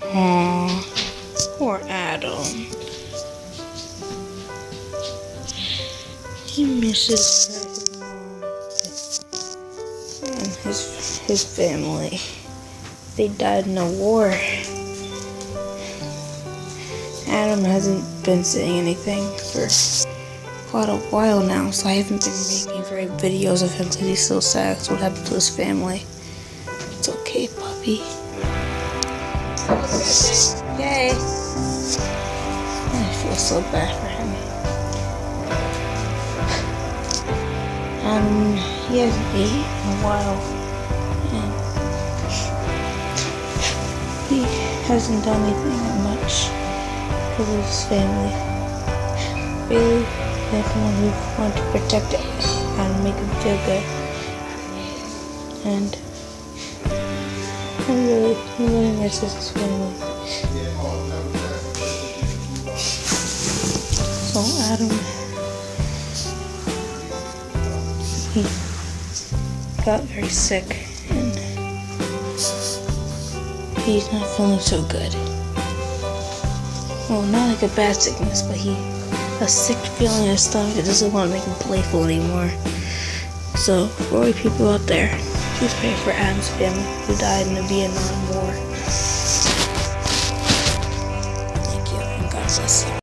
Aww, poor Adam. He misses his and his his family. They died in a war. Adam hasn't been saying anything for quite a while now, so I haven't been making very videos of him because he's so sad what happened to his family. It's okay, puppy. Yay! I feel so bad for him. Um, he hasn't eaten in a while, and he hasn't done anything much because his family. Really, everyone who wanted to protect it and make him feel good. And I really, he. So got very sick and he's not feeling so good. Well, not like a bad sickness, but he a sick feeling in his stomach that doesn't want to make him playful anymore. So, you people out there, Please pray for Anne's family, who died in the Vietnam War.